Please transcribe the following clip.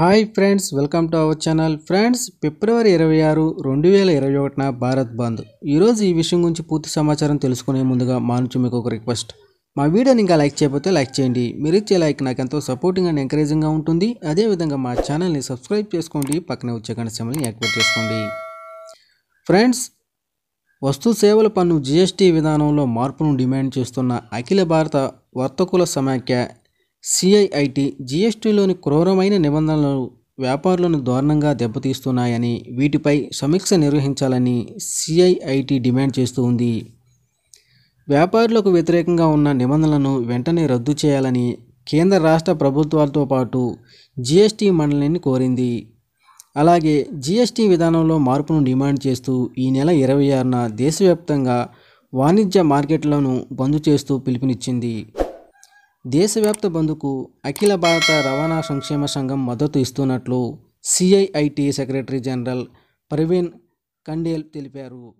Hi friends welcome to our channel. Friends February ఇరవై ఆరు రెండు వేల ఇరవై ఒకటిన భారత్ బంద్. ఈరోజు ఈ విషయం గురించి పూర్తి సమాచారం తెలుసుకునే ముందుగా మా నుంచి మీకు ఒక రిక్వెస్ట్. మా వీడియోని ఇంకా లైక్ చేయకపోతే లైక్ చేయండి. మీరు ఇచ్చే లైక్ నాకు ఎంతో సపోర్టింగ్ అండ్ ఎంకరేజింగ్గా ఉంటుంది. అదేవిధంగా మా ఛానల్ని సబ్స్క్రైబ్ చేసుకోండి. పక్కనే వచ్చే గంట సమయాన్ని యాక్టివేట్ చేసుకోండి. ఫ్రెండ్స్ వస్తు సేవల పన్ను జీఎస్టీ విధానంలో మార్పును డిమాండ్ చేస్తున్న అఖిల భారత వర్తకుల సమాఖ్య సిఐఐటి జీఎస్టీలోని క్రూరమైన నిబంధనలు వ్యాపారులను దారుణంగా దెబ్బతీస్తున్నాయని వీటిపై సమీక్ష నిర్వహించాలని సిఐఐటి డిమాండ్ చేస్తూ ఉంది. వ్యాపారులకు వ్యతిరేకంగా ఉన్న నిబంధనలను వెంటనే రద్దు చేయాలని కేంద్ర రాష్ట్ర ప్రభుత్వాలతో పాటు జీఎస్టీ మండలిని కోరింది. అలాగే జీఎస్టీ విధానంలో మార్పును డిమాండ్ చేస్తూ ఈ నెల ఇరవై ఆరున దేశవ్యాప్తంగా వాణిజ్య మార్కెట్లను బంద్ చేస్తూ పిలుపునిచ్చింది. దేశవ్యాప్త బంద్కు అఖిల భారత రవాణా సంక్షేమ సంఘం మద్దతు ఇస్తున్నట్లు CIIT secretary general Praveen Khandel తెలిపారు.